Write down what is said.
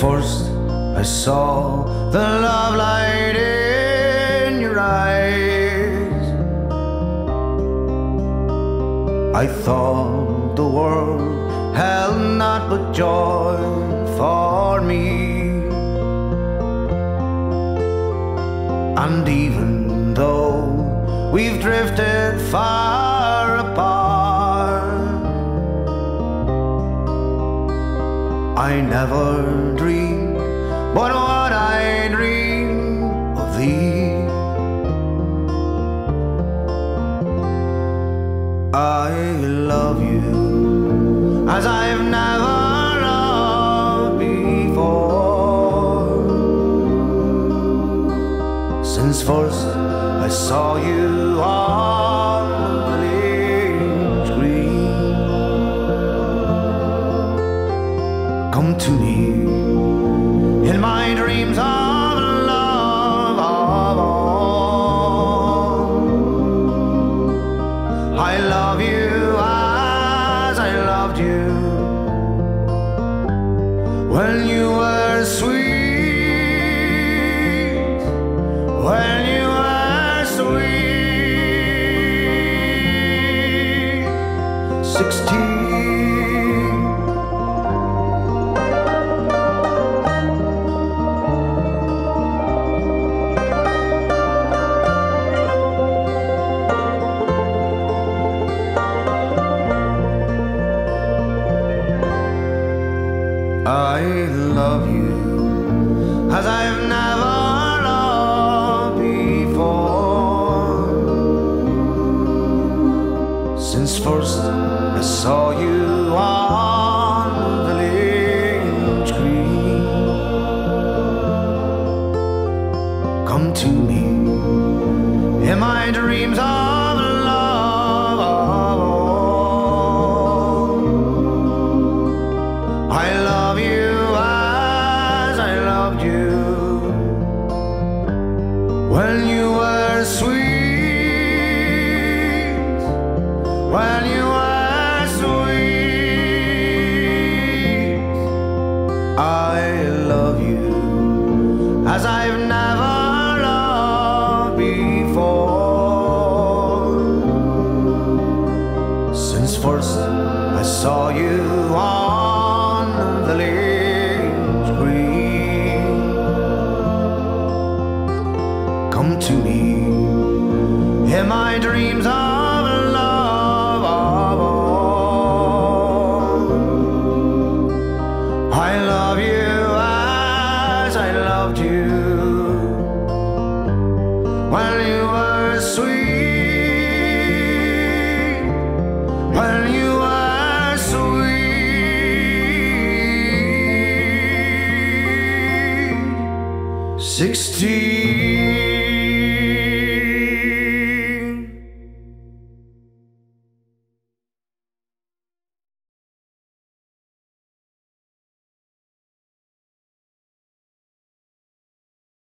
first I saw the love light in your eyes, I thought the world held not but joy for me. And even though we've drifted far I never dreamed but what I dream of thee. I love you as I've never loved before. Since first I saw you on come to me in my dreams of love of all. I love you as I loved you when you were sweet, when you were sweet, sixteen. I love you as I've never loved before. Since first I saw you on the village green, come to me in my dreams when you sweet. I love you as I've never loved before. Since first I saw you loved you when you were sweet, when you were sweet, sixteen.